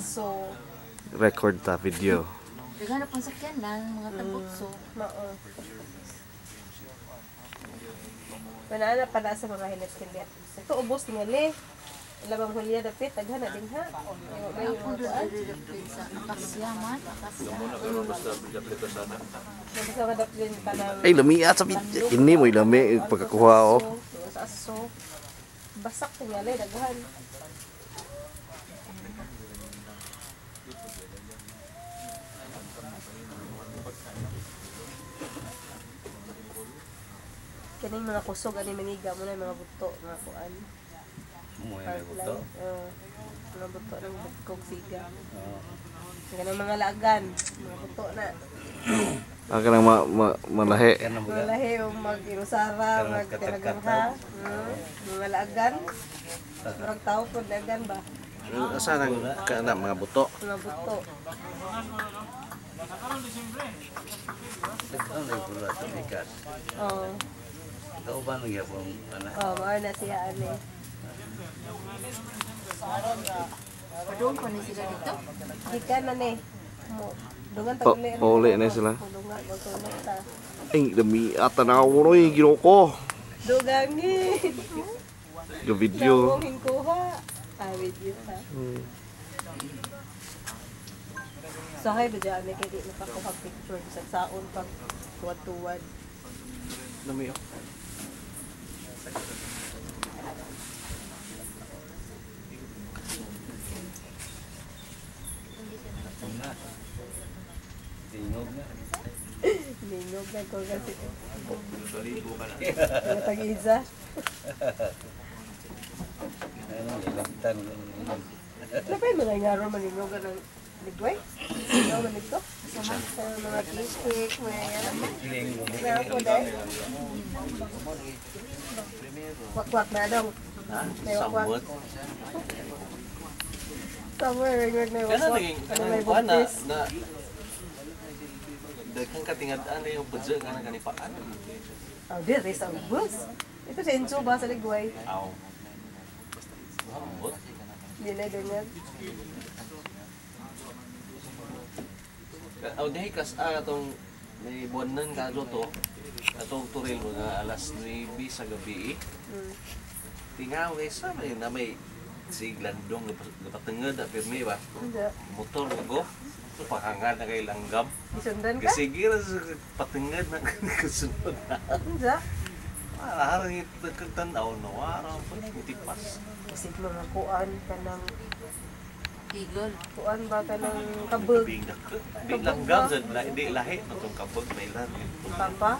aso. Record ta video. Daghan na pang sakyan lang, mga tabukso. Mao. Wala na pala sa mga hilit-hilit. Ito ubos tingali. Labang hulya dapit, daghan na din ha. May Ako mga doon kuan. dito sa akasya man, akasya. Basta madap din tanang Ay, lami at sa video. Ini mo lami pagkakuha oh. Sa aso. Basak tingali, daghan. Kaning mga kusog ani maniga mo na yung mga buto, mga kuan. Mo yung buto. Oo. mga buto ng bugkog siga. Ganang mga lagan, mga buto na. Ang kanang ma, ma, malahi. Kaya na Mga mga lahi o mag-irusara, Karang mag-tinagangha. Hmm. Mga lagan. Marang tao po lagan ba? Asa nang kana mga buto? Mga buto. Ano yung pula sa bigas? Oo. Kauban ng yapon anak. Oh, mao na siya ani. Padung pa ni sila dito. Gikan na ni. Mo. Dungan Pa- tagli. pauli na sila. Dungan magtunod ta. Ay, lami at tanaw no yung ginoko. Dugangi. Yung video. Namong hingkuha. Ah, video ha. Hmm. Sahay ba dyan, may kaya di nakakuha picture sa saon pag tuwad-tuwad. Lami oh. Tingog na. Ningog na ko kasi. Mga tag-isa. Ano ilagtan. Ano pa yung mga ingaro maningog ng ligway? Ano man ito? Sa mga cake, mga yan. Meron po dahil. Wakwak na dong. May wakwak. Somewhere, na Kana wakwak. Ano may kuha na buntis. na daghang katingad-an yung pudyo ka na kanipaan. Oh, this is a bus. Ito sa Enzo ba sa ligway? Aw. Hindi na ganyan. Aw dahi kas ah atong may buwanan ka to. Atong turil mga alas 9 sa gabi. Mm. Tingaw kay sa may na may siglandong napatengad na pirmi ba. Hindi. Motor ko pakangad na kay langgam. Isundan ka? Kasi gira sa patengad na kasunod na. Hindi. Harang ito kagtanaw no. Araw pa tipas. Isig mga kuan ka ng Eagle. kuan ba ka ng kabog. Bing Di langgam sa la- di lahi na tong kabog may lahi. Papa.